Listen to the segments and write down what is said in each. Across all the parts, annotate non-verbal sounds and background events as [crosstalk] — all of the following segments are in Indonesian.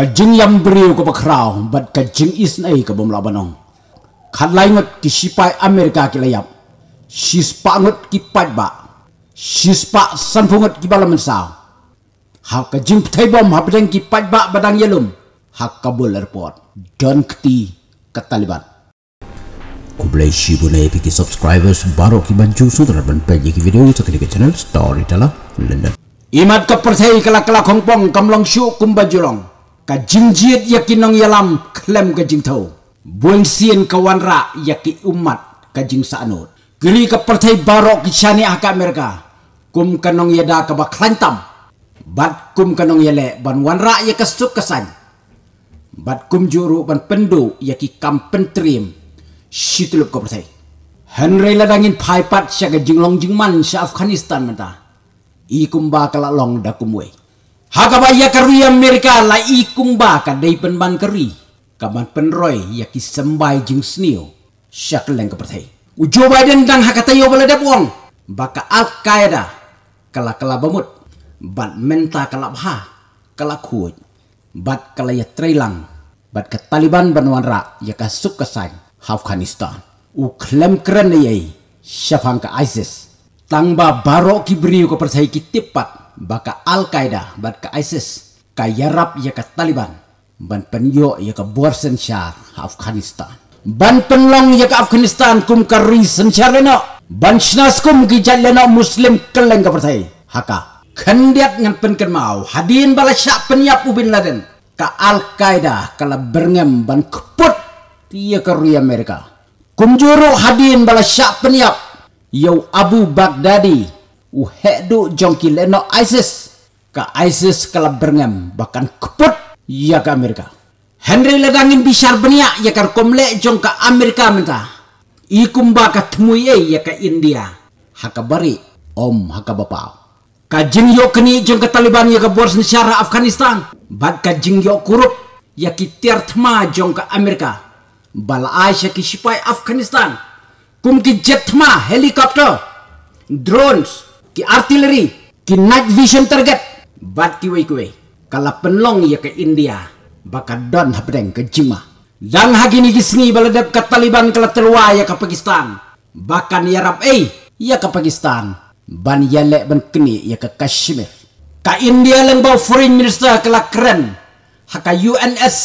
ka jing yam brio ko bakrao bat ka jing is ka bom labanong khat lai ngot ki sipai amerika ki layap. Sispa ngot ki pat ba. Sispa san phungot ki balaman sao. Ha ka jing thai bom ha badang ki pat ba badang yelum. Ha kabul airport don kti ka taliban. Kublai Shibu na epiki subscribers baru ki bancu sudra ban peji ki video sa kini channel Storyteller London. Imat ka percaya kala kala kongpong kamlong syu kumba julong. Ka jingjiet yakinong yalam klem ka jingtau. Buang sien kawan ra yaki umat ka jing saanut. Giri ka percaya barok ki shani aka Amerika. Kum kanong yada ka baklantam. Bat kum kanong yele ban wan ra ya kasuk kasan. Bat kum juru ban pendu yaki kam pentrim. Situlup ka percaya. Henry ladangin paipat siya ka jinglong jingman sa Afghanistan mata ikumba kala long da kumwe hakaba ya kari amerika la ikumba ka dai penban kari kaman penroy ya ki sembai jing snio. Syak leng ka perthai u joe biden dang hakata yo bala wong. Baka al qaeda kala kala bamut bat menta kala bha kala bat kala ya trailang. Bat ka taliban banwan ra. Ya ka sai afghanistan. U klem kren ye syafang ka isis. Tangba baro ki brio ko percaya ki tipat baka al qaeda bat ka isis ka yarap ya ka taliban. Ban penyo ya ka borsen syar afghanistan. Ban penlong ya ka afghanistan kum ka risen syar leno ban shnas kum ki jaleno muslim keleng ka percaya haka khandiat ngan pen ken mau hadin bala syak penyap ubin laden. Ka al qaeda kala berngem ban keput tia ka ri amerika. Kum juru hadin bala syak penyap Yau Abu Baghdadi u hekdu jongki leno ISIS. Ka ISIS kala berngem bahkan keput. Ya ke Amerika. Henry ledangin bisar benia ya kar komle jong ka Amerika menta. Ikumba ka temui ya ka India. Haka bari om haka bapau. Ka jing yo keni jong ka Taliban ya ka bors syara Afghanistan. Bad ka jing yo kurup ya ki tiar thma jong ka Amerika. Bala Aisyah ki sipai Afghanistan. Kum ki jet ma helikopter. Drones ki artillery ki night vision target. Bat ki wei kala penlong ya ke India baka don habdeng ke jima. Dan hagini ki sngi baladep ke Taliban kala terwa ya ke Pakistan. Bahkan ya rap eh ya ke Pakistan. Ban yale ban kini ya ke Kashmir. Ka India leng bau foreign minister kala keren. Haka UNSC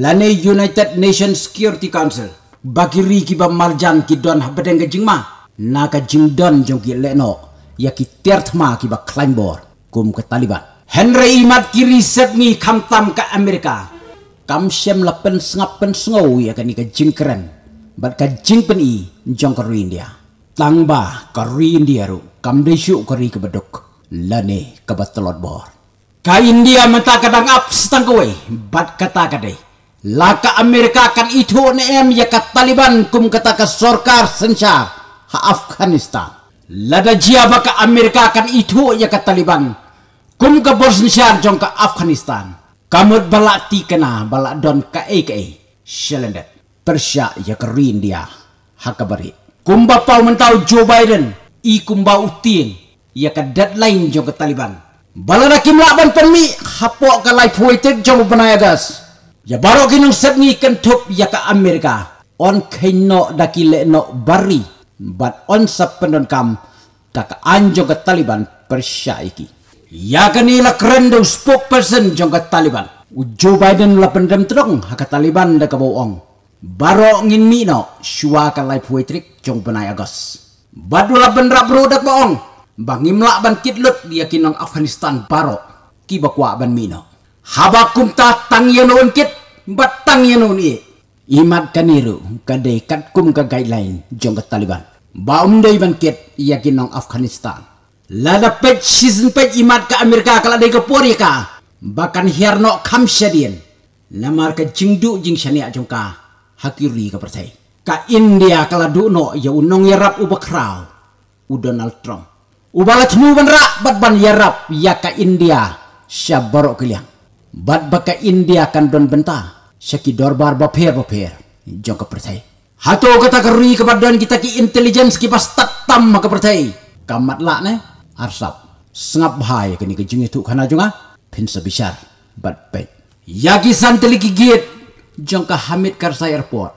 lane United Nations Security Council. Bagiri ki ba marjan ki don habedeng ke jingma na ka jing don jong ki leno ya ki tertma ki ba klaimbor kum ke Taliban. Henry imat kiri set mi kam tam ka Amerika. Kam sem la pen sngap pen ya ka ni ka jing keren. Bat ka jing pen i jong ka India. Tang ba ka India ru. Kam de shu ka ri ka bedok lane ka batelot bor. Ka India mata kadang ap stang kowe bat kata kadai laka Amerika akan itu em ya kat Taliban. Kum kata ke sorkar sencar ha Afghanistan lada jia baka Amerika akan itu ya kat Taliban. Kum ke Bosnia jong ke Afghanistan. Kamut balak ti kena balak don ka e ka Shelendet Persia ya ke India hakabari kum bapau mentau Joe Biden. I kumba uting ya ke deadline jong ke Taliban. Balada kimla ban penmi hapok ka life waited jong benayagas Ya baru kinong setngi kentup ya ka Amerika. On kaino dakile no bari. But on sa pendon kam kaka anjong ke Taliban. Ya kanila keren daw spokesperson jong ke Taliban. Joe Biden la pendem terong haka Taliban da kabuong. Baro ngin mino syua ka life waitrick jong penay agos. Badu la benra bro dak boong. Bangim la ban kitlut dia kinong Afghanistan baro. Kibakwa ban mino habakum ta tang yenon kit batang yenon i imat kaniru kadai kat kum ka guideline jong ka taliban. Baum dai ban kit yakin nong afghanistan. Lada pet season pet imat ka amerika kala dai ka pori ka. Bakan hierno kam shadien. Namar ka jingdu jing shania jong ka hakiri ka pertai ka india kala du no ya unong yarap ubakrau u donald trump. Ubala tmu ban ra bat ban yarap ya ka india syabarok kiliang bat baka India kan don benta syaki dorbar baper baper jong ka percay hato kata kerui ke badan kita ki intelligence ki pas maka percay kamat la ne arsap sengap bahaya kini ke jing itu kana junga pin sebesar bat pet Yagi santeli gigit jong ka Hamid Karzai Airport.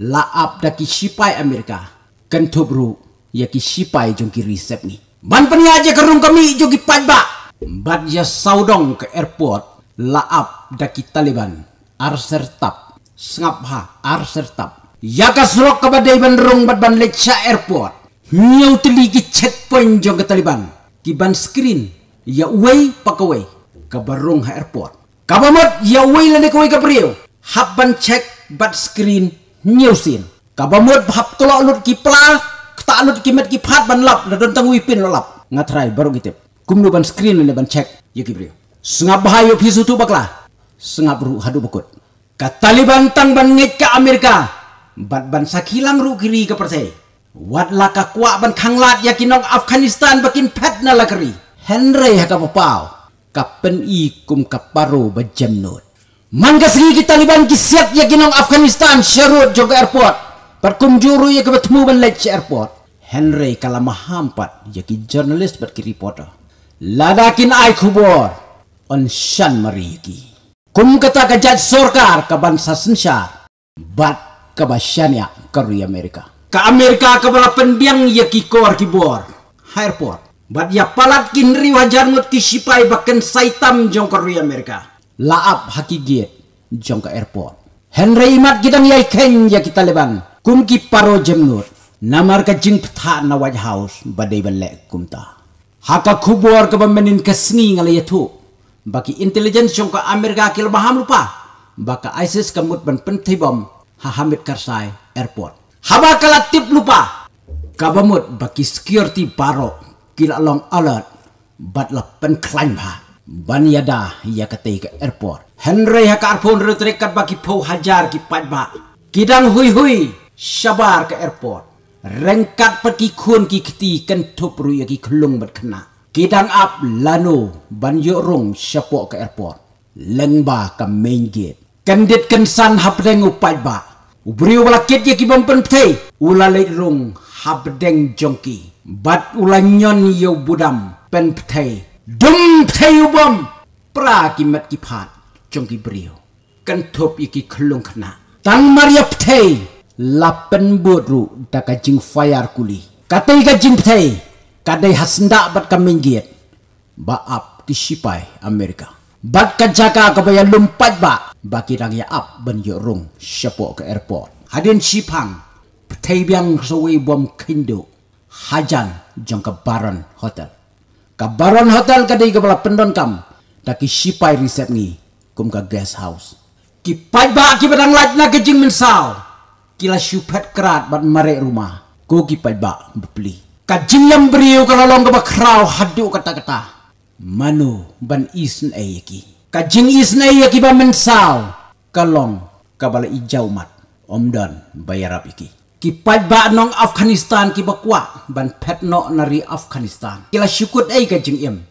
Laap daki sipai Amerika. Kentubru yaki sipai jong ki resep ni. Ban penyaja kerung kami jogi pajba. Bat ya saudong ke airport. Laap daki Taliban. Arser tap. Sengap ha arser tap. Yaka surok kabadai ban rong bat ban lecha airport. Nyau teli ki checkpoint jong ke Taliban. Ki ban screen. Ya uway pakaway. Kabarong ha airport. Kabamot ya uway lani kaway kapriyo. Hap ban check bat screen nyusin. Kabamot hap tolak lut ki pla. Kta lut ki met ki phat ban lap. Ladon tang wipin lap. Ngatrai baru gitu. Kumnu ban screen lani ban check. Ya kipriyo. Sengap bahayo pisu tu bakla. Sengap ru hadu bukut. Ka Taliban tang ban ngit ka Amerika. Bat ban sakilang ru kiri ka pertai. Wat la ka kwa ban khanglat yakinong Afghanistan bakin pet na lakari. Henry haka papau. Ka pen i kum ka paro ba jamnot. Man ka segi ki Taliban ki siap yakinong Afghanistan syarut jong airport. Par kum juru ya ka bertemu ban airport. Henry kala mahampat ya ki jurnalis bat ki reporter. Ladakin ai kubor. On shan mariki. Kum kata kajat sorkar ka sensyar. Bat ka basyanya kari Amerika. Ka Amerika ka bala penbiang ya ki kor ki bor. Airport. Bat ya palat kin ri wajar mut ki sipai baken saitam jong kari Amerika. Laap hakigit jong ka airport. Henry imat gidang yai ken ya ki Taliban. Kum ki paro jemnut. Namar ka jing ptha na White House badai balek kumta. Haka kubor ka bamenin kesni ngalai tu baki intelligence yung ka Amerika kila baham lupa. Baka ISIS kamut ban pentai bom ha Hamid Karzai airport. Haba kala tip lupa. Kabamut baki security baro kila long alert bat la pen climb ha. Ban yada ya katei ke airport. Henry ha karpon retrekat baki po hajar ki padba kidang hui hui shabar ke airport. Rengkat pergi kun ki keti kentup ruya ki kelung bat Kidang up lano ban rong siapo ke airport. Lengba ke main gate. Kandit kensan hapdeng upat ba. Ubri wala kit ya kibam pen. Ula leit rong hapdeng jongki. Bat ula nyon yo budam pen ptei. Dum ubam. Pra kimat kipat jongki brio. Kentup iki kelung kena. Tang maria ptei. Lapen bodru daka jing fire kuli. Katai ka jing kadai hasnda bat kami giat ba ap ki sipai Amerika. Bat ka jaka ka baya lumpat ba. Baki rang ya ap ban yo rung syapo ke airport. Hadin sipang ptai biang sawi bom kindo hajan jong ka baron hotel. Ka baron hotel kadai ka bala pendon kam. Da ki sipai resep ni kum ka guest house. Ki pai ba ki badang laj na kejing mensau kila syupet kerat bat mare rumah. Ko ki pai ba bepli Kajing yang beriu kalau long ke bakrau hadu kata-kata. Manu ban isn ayaki. Kajing isn ayaki ba mensau. Kalong kabala ijau mat. Omdan bayar iki. Kipat ba nong Afghanistan ki bakwa ban pet no nari Afghanistan. Kila syukut ay kajing im.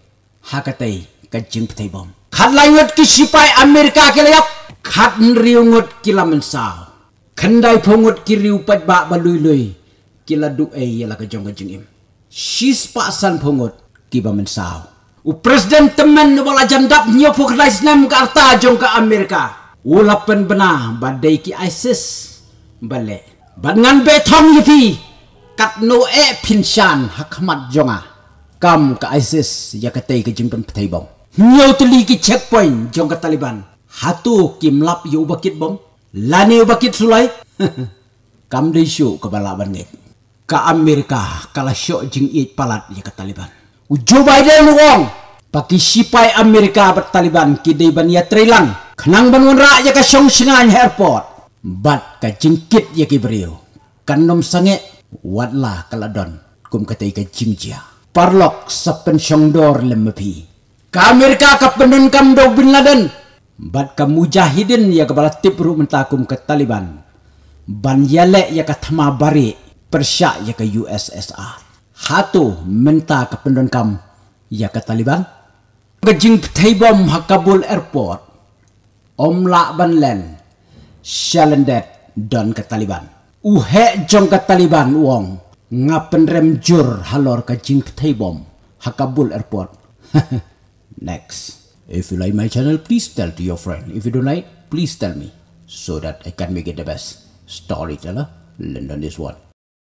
Hakatay kajing patay bom. Kat langut ki sipai Amerika kila yap. Kat nriungut kila mensau. Kendai pungut ki riu pat ba baluy-luy kila du ay yala ka jong jing im. Shis pa san pongot kiba men sao. U presiden temen no bala jandap nyo pok lais nam ka arta jong ka amerika. Ulapen bena badai ki isis bale bangan betong yipi kat no e pinshan hakmat jonga. Kam ka isis ya ka tei ka jing pen ptai bong. Nyo tuli ki checkpoint jong ka taliban. Hatu kim lap yu bakit bom lani bakit sulai. [laughs] Kam de shu ka ka Amerika kala syok jing it palat ya ka Taliban. Joe Biden wong paki sipai Amerika bat Taliban ki dei ban ya trilang kenang ban ra ya ka syong singan airport. Bat ka jingkit ya ki brio. Kanom sange wadla kaladon kum katai ka jingjia parlok sa pensyong dor lemepi ka Amerika ka penun kam do bin Laden. Bat ka mujahidin ya ka balatip ru mentakum ke Taliban. Ban yale ya ka thama bari persyak ya ke USSR. Hatu minta ke pendonkam ya ke Taliban. Kejing bom Kabul Airport. Ban Len. Shalendet dan ke Taliban. Uhe jong ke Taliban wong. Ngapen rem jur halor ke jing bom Kabul Airport. [laughs] Next. If you like my channel, please tell to your friend. If you don't like, please tell me so that I can make it the best storyteller. Learn on this one.